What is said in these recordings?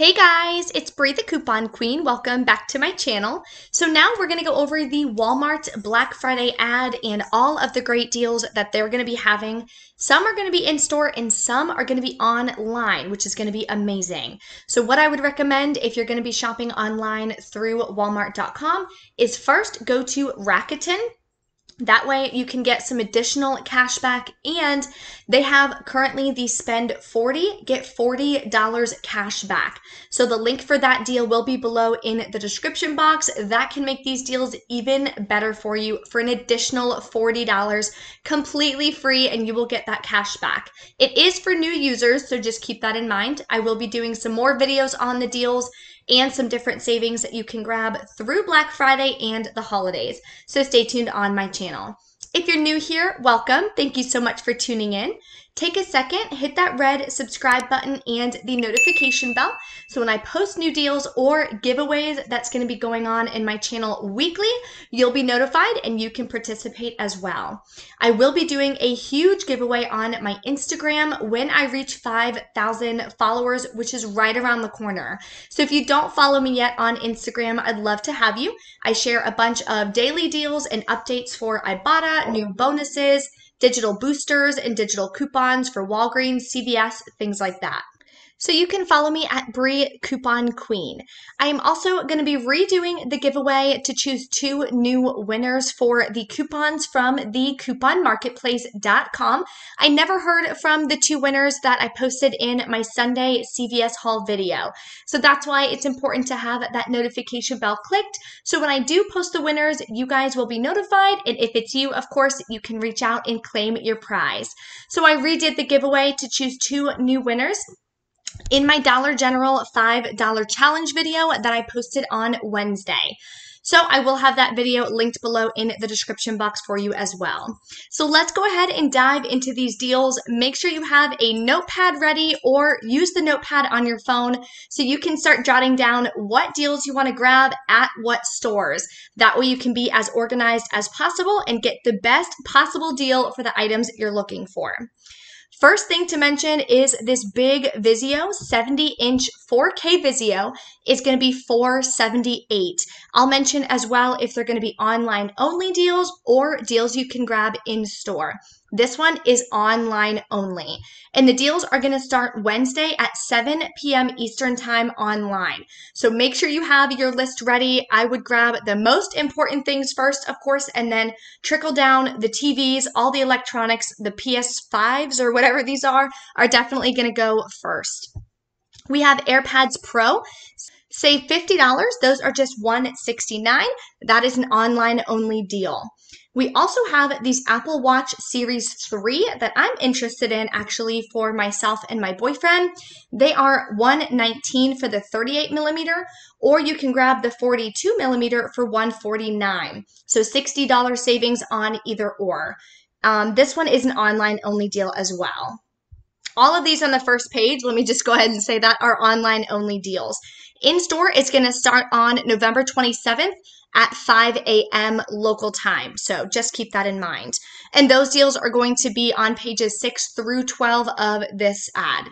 Hey guys, it's Bree the Coupon Queen. Welcome back to my channel. So now we're going to go over the Walmart Black Friday ad and all of the great deals that they're going to be having. Some are going to be in store and some are going to be online, which is going to be amazing. So what I would recommend if you're going to be shopping online through walmart.com is first go to Rakuten that way you can get some additional cash back and they have currently the spend 40, get $40 cash back. So the link for that deal will be below in the description box. That can make these deals even better for you for an additional $40 completely free and you will get that cash back. It is for new users, so just keep that in mind. I will be doing some more videos on the deals and some different savings that you can grab through Black Friday and the holidays. So stay tuned on my channel. If you're new here, welcome. Thank you so much for tuning in. Take a second, hit that red subscribe button and the notification bell. So when I post new deals or giveaways that's going to be going on in my channel weekly, you'll be notified and you can participate as well. I will be doing a huge giveaway on my Instagram when I reach 5,000 followers, which is right around the corner. So if you don't follow me yet on Instagram, I'd love to have you. I share a bunch of daily deals and updates for Ibotta, new bonuses, digital boosters and digital coupons for Walgreens, CVS, things like that. So you can follow me at Bree Coupon Queen. I am also going to be redoing the giveaway to choose two new winners for the coupons from the couponmarketplace.com. I never heard from the two winners that I posted in my Sunday CVS haul video. So that's why it's important to have that notification bell clicked. So when I do post the winners, you guys will be notified. And if it's you, of course, you can reach out and claim your prize. So I redid the giveaway to choose two new winners in my Dollar General $5 challenge video that I posted on Wednesday. So I will have that video linked below in the description box for you as well. So let's go ahead and dive into these deals. Make sure you have a notepad ready or use the notepad on your phone so you can start jotting down what deals you want to grab at what stores. That way you can be as organized as possible and get the best possible deal for the items you're looking for. First thing to mention is this big Vizio 70 inch 4K Vizio is going to be 478. I'll mention as well if they're going to be online only deals or deals you can grab in store. This one is online only. And the deals are going to start Wednesday at 7 p.m. Eastern Time online. So make sure you have your list ready. I would grab the most important things first, of course, and then trickle down the TVs, all the electronics, the PS5s or whatever these are, are definitely going to go first. We have AirPods Pro. Save $50. Those are just 169. That is an online only deal. We also have these Apple Watch Series 3 that I'm interested in actually for myself and my boyfriend. They are 119 for the 38 millimeter, or you can grab the 42 millimeter for 149. So $60 savings on either or. Um, this one is an online only deal as well. All of these on the first page, let me just go ahead and say that, are online only deals. In store, it's going to start on November 27th at 5 a.m. local time. So just keep that in mind. And those deals are going to be on pages 6 through 12 of this ad.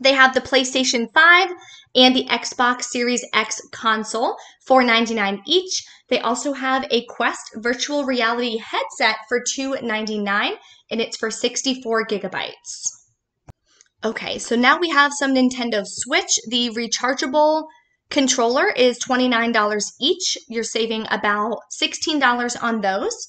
They have the PlayStation 5 and the Xbox Series X console, $4.99 each. They also have a Quest virtual reality headset for $2.99 and it's for 64 gigabytes. Okay, so now we have some Nintendo Switch. The rechargeable controller is $29 each. You're saving about $16 on those.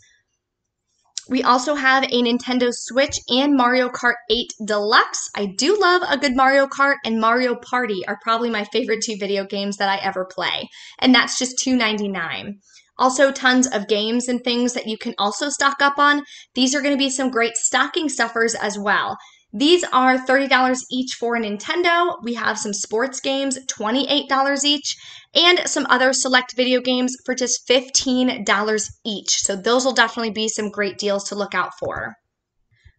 We also have a Nintendo Switch and Mario Kart 8 Deluxe. I do love a good Mario Kart and Mario Party are probably my favorite two video games that I ever play. And that's just $2.99. Also, tons of games and things that you can also stock up on. These are going to be some great stocking stuffers as well. These are $30 each for Nintendo. We have some sports games, $28 each, and some other select video games for just $15 each. So those will definitely be some great deals to look out for.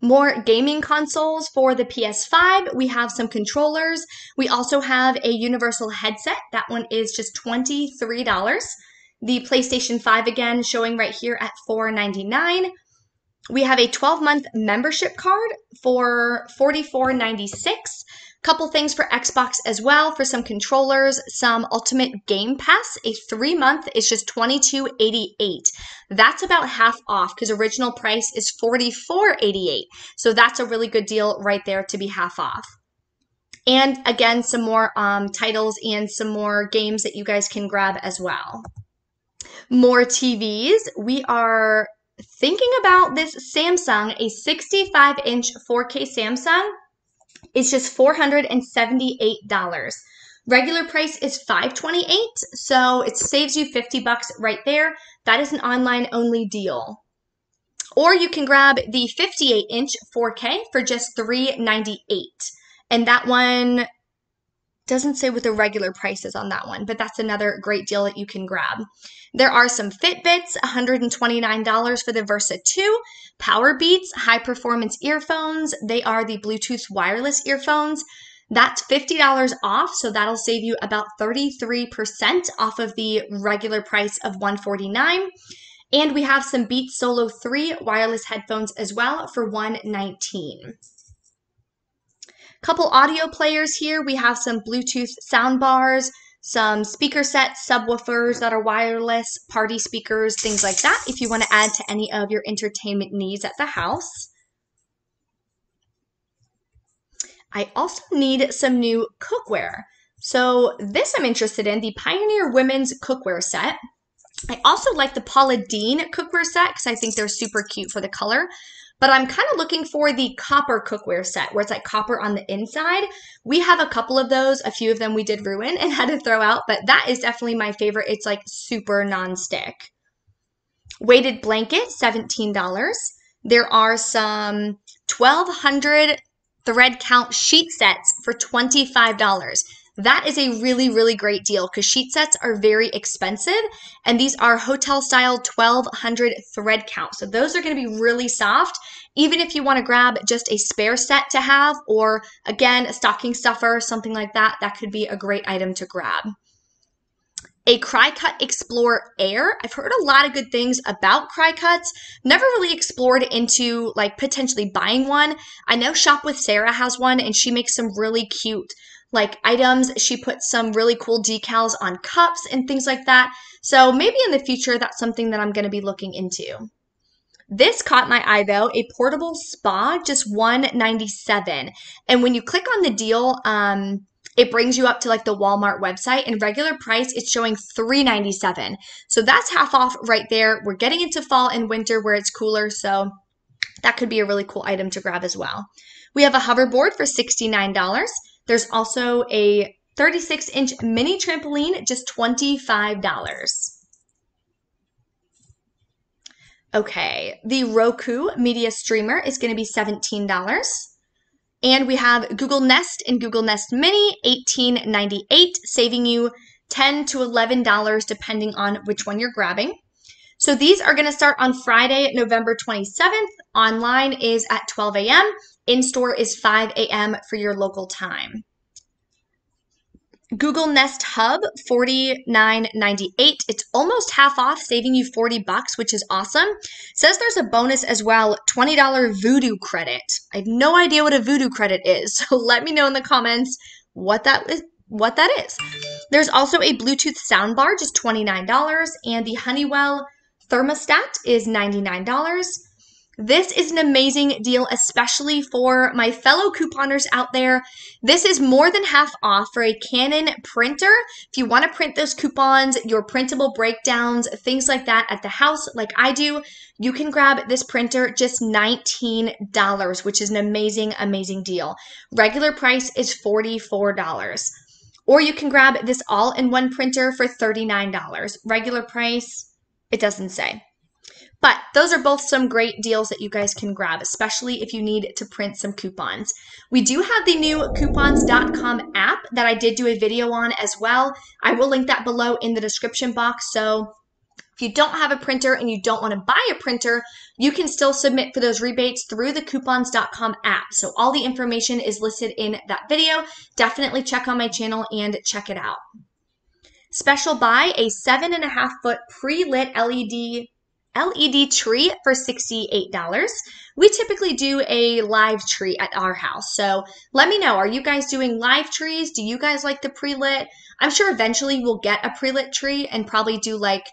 More gaming consoles for the PS5. We have some controllers. We also have a universal headset. That one is just $23. The PlayStation 5 again showing right here at $499 we have a 12 month membership card for $44.96 Couple things for Xbox as well for some controllers, some Ultimate Game Pass. A three month is just $22.88. That's about half off because original price is $44.88. So that's a really good deal right there to be half off. And again, some more um, titles and some more games that you guys can grab as well. More TVs. We are thinking about this Samsung, a 65 inch 4K Samsung is just $478. Regular price is 528, so it saves you 50 bucks right there. That is an online only deal. Or you can grab the 58 inch 4K for just 398. And that one doesn't say what the regular price is on that one, but that's another great deal that you can grab. There are some Fitbits, $129 for the Versa 2, Powerbeats, high performance earphones. They are the Bluetooth wireless earphones. That's $50 off, so that'll save you about 33% off of the regular price of 149. And we have some Beats Solo 3 wireless headphones as well for $119. Couple audio players here. We have some Bluetooth sound bars, some speaker sets, subwoofers that are wireless, party speakers, things like that if you want to add to any of your entertainment needs at the house. I also need some new cookware. So this I'm interested in, the Pioneer Women's Cookware Set. I also like the Paula Deen cookware set because I think they're super cute for the color. But I'm kind of looking for the copper cookware set where it's like copper on the inside. We have a couple of those. A few of them we did ruin and had to throw out, but that is definitely my favorite. It's like super non-stick. Weighted blanket, $17. There are some 1200 thread count sheet sets for $25. That is a really, really great deal because sheet sets are very expensive and these are hotel style 1200 thread count. So those are going to be really soft. Even if you want to grab just a spare set to have or again, a stocking stuffer, or something like that, that could be a great item to grab a Cricut Explore Air. I've heard a lot of good things about Cricuts. Never really explored into like potentially buying one. I know Shop with Sarah has one and she makes some really cute like items. She put some really cool decals on cups and things like that. So maybe in the future, that's something that I'm going to be looking into. This caught my eye though, a portable spa, just 197. And when you click on the deal, um, it brings you up to like the Walmart website and regular price it's showing 397. So that's half off right there. We're getting into fall and winter where it's cooler, so that could be a really cool item to grab as well. We have a hoverboard for $69. There's also a 36 inch mini trampoline, just $25. Okay, the Roku media streamer is going to be $17. And we have Google Nest and Google Nest Mini, $18.98, saving you 10 to $11 depending on which one you're grabbing. So these are going to start on Friday, November 27th. Online is at 12 a.m. In store is 5 a.m. for your local time. Google Nest Hub, $49.98. It's almost half off, saving you 40 bucks, which is awesome. says there's a bonus as well, $20 Vudu credit. I have no idea what a Vudu credit is, so let me know in the comments what that is. What that is. There's also a Bluetooth soundbar, just $29, and the Honeywell thermostat is $99. This is an amazing deal, especially for my fellow couponers out there. This is more than half off for a Canon printer. If you want to print those coupons, your printable breakdowns, things like that at the house, like I do, you can grab this printer just $19, which is an amazing, amazing deal. Regular price is $44. Or you can grab this all in one printer for $39. Regular price, it doesn't say. But those are both some great deals that you guys can grab, especially if you need to print some coupons. We do have the new coupons.com app that I did do a video on as well. I will link that below in the description box. So if you don't have a printer and you don't want to buy a printer, you can still submit for those rebates through the coupons.com app. So all the information is listed in that video. Definitely check on my channel and check it out. Special buy a seven and a half foot pre-lit LED LED tree for $68. We typically do a live tree at our house. So let me know, are you guys doing live trees? Do you guys like the pre-lit? I'm sure eventually we'll get a pre-lit tree and probably do like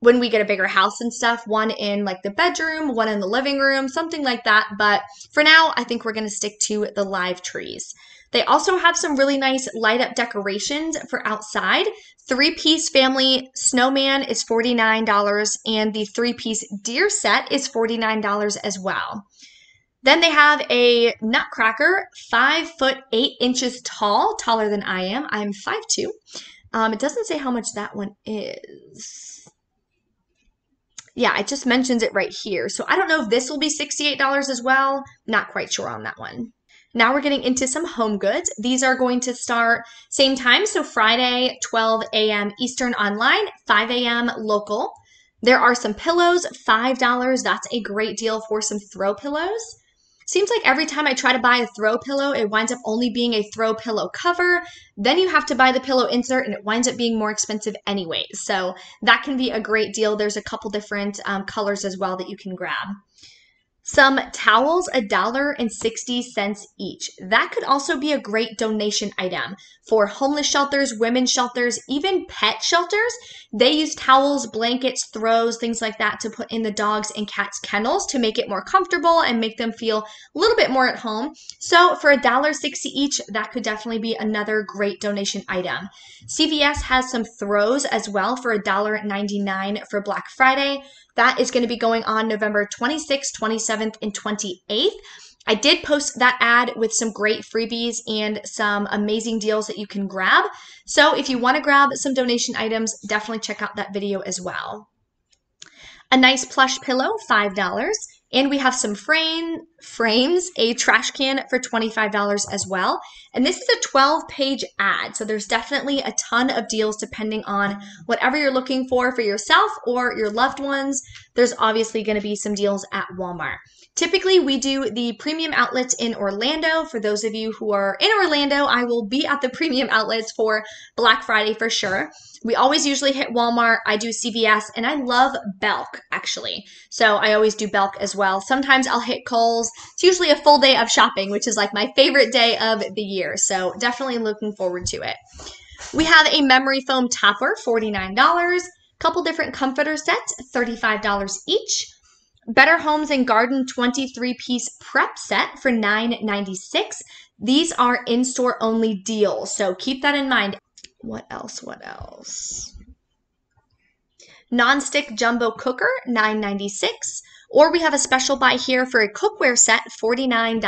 when we get a bigger house and stuff, one in like the bedroom, one in the living room, something like that. But for now, I think we're going to stick to the live trees. They also have some really nice light up decorations for outside. Three piece family snowman is $49, and the three piece deer set is $49 as well. Then they have a nutcracker, five foot eight inches tall, taller than I am. I'm five two. Um, it doesn't say how much that one is. Yeah, it just mentions it right here. So I don't know if this will be $68 as well. Not quite sure on that one. Now we're getting into some home goods. These are going to start same time, so Friday, 12 a.m. Eastern online, 5 a.m. local. There are some pillows, $5. That's a great deal for some throw pillows. Seems like every time I try to buy a throw pillow, it winds up only being a throw pillow cover. Then you have to buy the pillow insert and it winds up being more expensive anyway. So that can be a great deal. There's a couple different um, colors as well that you can grab. Some towels, a dollar and 60 cents each. That could also be a great donation item for homeless shelters, women's shelters, even pet shelters. They use towels, blankets, throws, things like that to put in the dogs and cats' kennels to make it more comfortable and make them feel a little bit more at home. So for a dollar 60 each, that could definitely be another great donation item. CVS has some throws as well for a dollar 99 for Black Friday. That is going to be going on November 26th, 27th, and 28th. I did post that ad with some great freebies and some amazing deals that you can grab. So if you want to grab some donation items, definitely check out that video as well. A nice plush pillow, $5. And we have some frame frames, a trash can for $25 as well. And this is a 12 page ad. So there's definitely a ton of deals depending on whatever you're looking for for yourself or your loved ones. There's obviously going to be some deals at Walmart. Typically, we do the premium outlets in Orlando. For those of you who are in Orlando, I will be at the premium outlets for Black Friday for sure. We always usually hit Walmart. I do CVS and I love Belk actually. So I always do Belk as well. Sometimes I'll hit Kohl's. It's usually a full day of shopping, which is like my favorite day of the year. So definitely looking forward to it. We have a memory foam topper, $49. Couple different comforter sets, $35 each. Better Homes and Garden 23 piece prep set for $9.96. These are in store only deals, so keep that in mind. What else? What else? Non-stick jumbo cooker, $9.96. Or we have a special buy here for a cookware set, $49.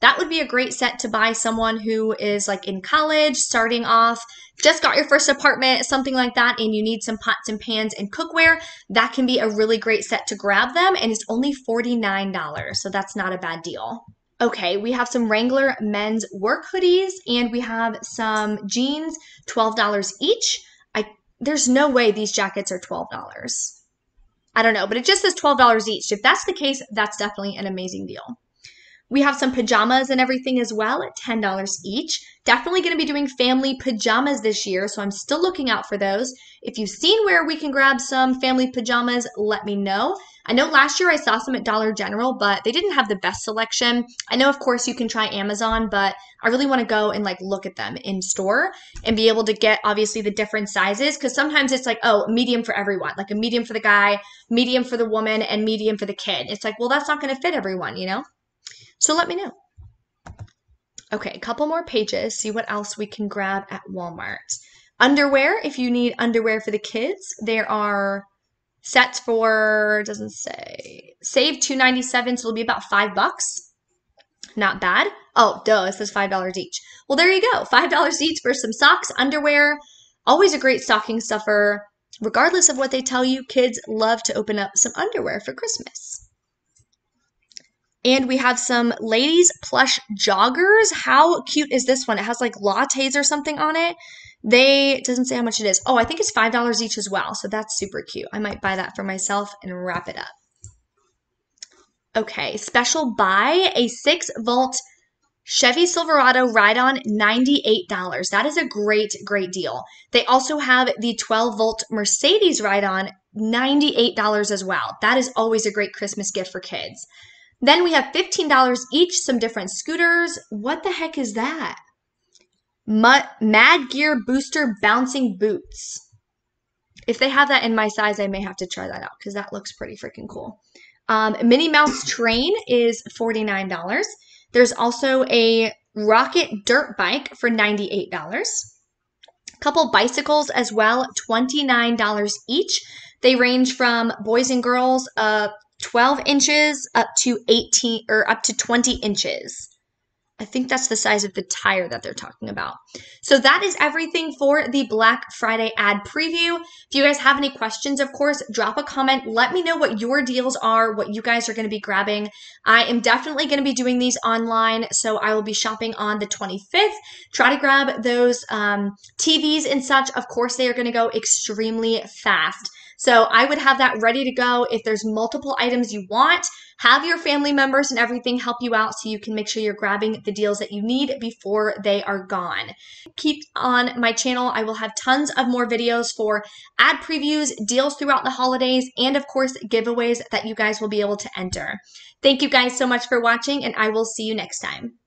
That would be a great set to buy someone who is like in college, starting off, just got your first apartment, something like that, and you need some pots and pans and cookware. That can be a really great set to grab them, and it's only $49. So that's not a bad deal. Okay, we have some Wrangler men's work hoodies and we have some jeans, $12 each. I there's no way these jackets are $12. I don't know, but it just says $12 each. If that's the case, that's definitely an amazing deal. We have some pajamas and everything as well at $10 each. Definitely going to be doing family pajamas this year, so I'm still looking out for those. If you've seen where we can grab some family pajamas, let me know. I know last year I saw some at Dollar General, but they didn't have the best selection. I know, of course, you can try Amazon, but I really want to go and like look at them in store and be able to get obviously the different sizes because sometimes it's like, oh, medium for everyone, like a medium for the guy, medium for the woman, and medium for the kid. It's like, well, that's not going to fit everyone, you know? So let me know. Okay, a couple more pages, see what else we can grab at Walmart. Underwear, if you need underwear for the kids, there are sets for doesn't say save 297 so it'll be about five bucks. Not bad. Oh duh it says five dollars each. Well there you go five dollars each for some socks underwear always a great stocking stuffer. Regardless of what they tell you kids love to open up some underwear for christmas and we have some ladies plush joggers. How cute is this one? It has like lattes or something on it. They doesn't say how much it is. Oh, I think it's five dollars each as well. So that's super cute. I might buy that for myself and wrap it up. Okay, special buy a six volt Chevy Silverado ride on $98. That is a great, great deal. They also have the 12 volt Mercedes ride on $98 as well. That is always a great Christmas gift for kids. Then we have $15 each, some different scooters. What the heck is that? Madd Gear Booster Bouncing Boots. If they have that in my size, I may have to try that out because that looks pretty freaking cool. Um, Minnie Mouse Train is $49. There's also a Rocket Dirt Bike for $98. A couple bicycles as well, $29 each. They range from boys and girls, uh, 12 inches up to 18 or up to 20 inches. I think that's the size of the tire that they're talking about. So that is everything for the Black Friday ad preview. If you guys have any questions, of course, drop a comment. Let me know what your deals are, what you guys are going to be grabbing. I am definitely going to be doing these online, so I will be shopping on the 25th. Try to grab those um, TVs and such. Of course, they are going to go extremely fast. So I would have that ready to go. If there's multiple items you want, have your family members and everything help you out so you can make sure you're grabbing the deals that you need before they are gone. Keep on my channel. I will have tons of more videos for ad previews, deals throughout the holidays, and of course, giveaways that you guys will be able to enter. Thank you guys so much for watching, and I will see you next time.